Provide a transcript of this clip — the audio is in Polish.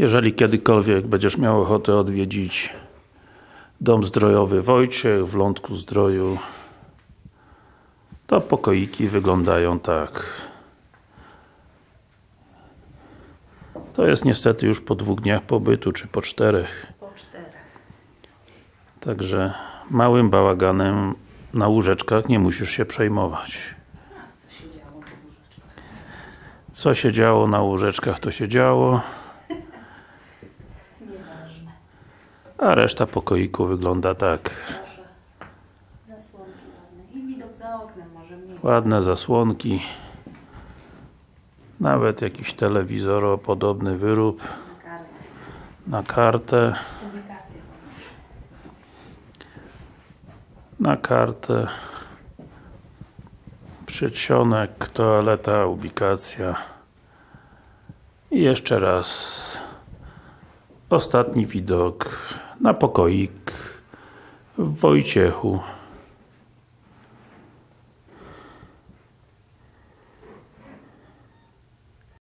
Jeżeli kiedykolwiek będziesz miał ochotę odwiedzić Dom Zdrojowy Wojciech w Lądku Zdroju to pokoiki wyglądają tak. To jest niestety już po dwóch dniach pobytu, czy po czterech. Po czterech. Także małym bałaganem na łóżeczkach nie musisz się przejmować. Co się działo na łóżeczkach, to się działo. A reszta pokoiku wygląda tak. Ładne. Zasłonki. Nawet jakiś telewizoro-podobny wyrób Na kartę. Na kartę. Przedsionek, toaleta, ubikacja. I jeszcze raz. Ostatni widok na pokoik w Wojciechu.